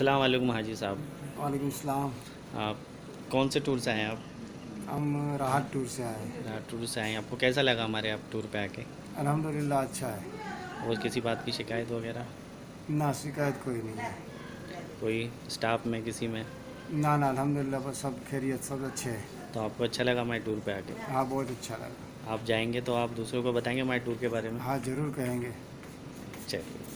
अस्सलाम वालेकुम हाजी साहब। वालेकुम सलाम। आप कौन से टूर से आए हैं आप? हम राहत टूर से आए हैं। टूर से आए आपको कैसा लगा हमारे आप टूर पे आके? अल्हम्दुलिल्लाह अच्छा है। और किसी बात की शिकायत वगैरह? ना शिकायत कोई नहीं है। कोई स्टाफ में किसी में? ना ना अल्हम्दुलिल्लाह बस सब खैरियत सब अच्छे है। तो आपको अच्छा लगा हमारे टूर पे आके? हाँ बहुत अच्छा लगा। आप जाएँगे तो आप दूसरों को बताएँगे हमारे टूर के बारे में? हाँ ज़रूर कहेंगे। चलिए।